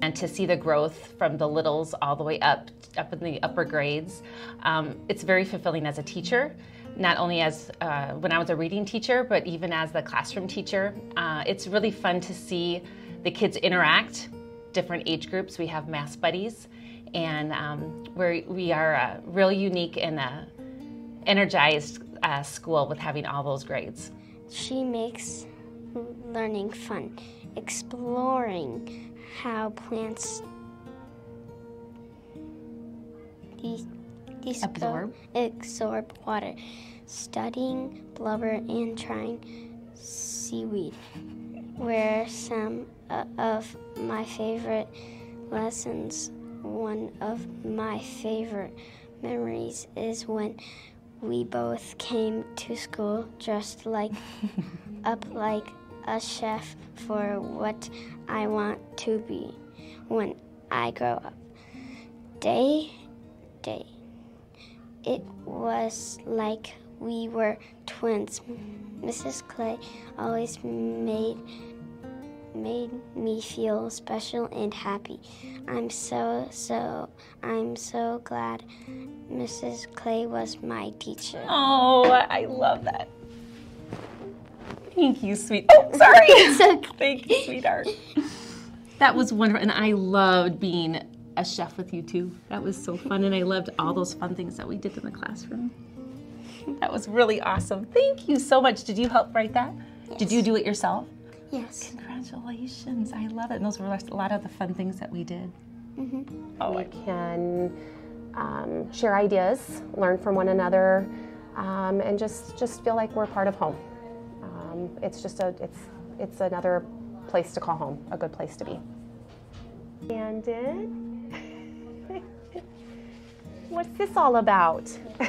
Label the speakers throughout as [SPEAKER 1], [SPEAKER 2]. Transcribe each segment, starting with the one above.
[SPEAKER 1] and to see the growth from the littles all the way up up in the upper grades um, it's very fulfilling as a teacher not only as uh, when i was a reading teacher but even as the classroom teacher. Uh, it's really fun to see the kids interact. Different age groups we have mass buddies and um, we're, we are uh, real unique and uh, energized uh, school with having all those grades.
[SPEAKER 2] She makes learning fun exploring how plants
[SPEAKER 1] Absorb.
[SPEAKER 2] absorb water, studying blubber and trying seaweed were some uh, of my favorite lessons. One of my favorite memories is when we both came to school dressed like up like a chef for what I want to be when I grow up. Day, day. It was like we were twins. Mrs. Clay always made made me feel special and happy. I'm so so I'm so glad Mrs. Clay was my teacher.
[SPEAKER 1] oh i love that thank you sweet oh sorry
[SPEAKER 2] It's okay.
[SPEAKER 1] Thank you, sweetheart. That was wonderful, and I loved being a chef with you too. That was so fun, and I loved all those fun things that we did in the classroom. That was really awesome. Thank you so much. Did you help write that? Did you do it yourself?
[SPEAKER 2] Yes.
[SPEAKER 1] Congratulations. I love it. And those were a lot of the fun things that we did.
[SPEAKER 3] Oh, we can um, share ideas, learn from one another, um, and just just feel like we're part of home. Um, it's just a it's it's another place to call home, a good place to be. Landon, what's this all about?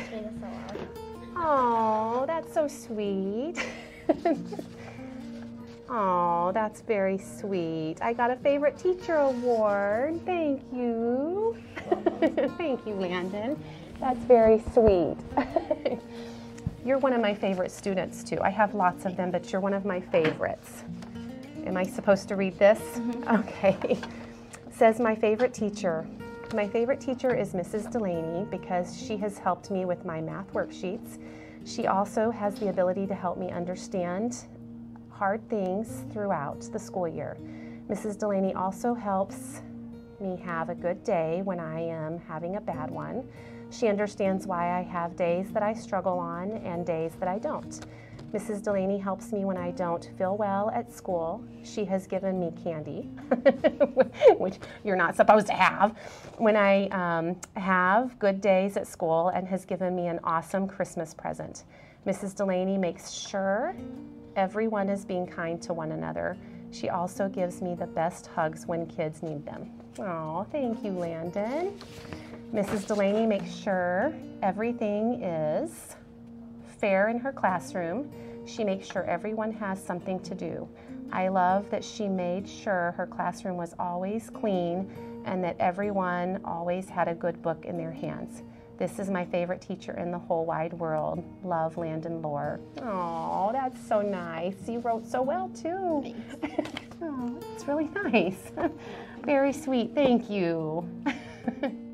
[SPEAKER 3] Oh, that's so sweet. Oh, that's very sweet. I got a favorite teacher award. Thank you. Thank you, Landon. That's very sweet. You're one of my favorite students, too. I have lots of them, but you're one of my favorites. Am I supposed to read this? Mm-hmm. Okay. Says my favorite teacher. My favorite teacher is Mrs. Delaney because she has helped me with my math worksheets. She also has the ability to help me understand hard things throughout the school year. Mrs. Delaney also helps me have a good day when I am having a bad one. She understands why I have days that I struggle on and days that I don't. Mrs. Delaney helps me when I don't feel well at school. She has given me candy, which you're not supposed to have, when I um, have good days at school and has given me an awesome Christmas present. Mrs. Delaney makes sure everyone is being kind to one another. She also gives me the best hugs when kids need them. Oh, thank you, Landon. Mrs. Delaney makes sure everything is fair in her classroom. She makes sure everyone has something to do. I love that she made sure her classroom was always clean and that everyone always had a good book in their hands. This is my favorite teacher in the whole wide world. Love, Landon Lore. Oh, that's so nice. You wrote so well, too. oh, it's really nice. Very sweet. Thank you.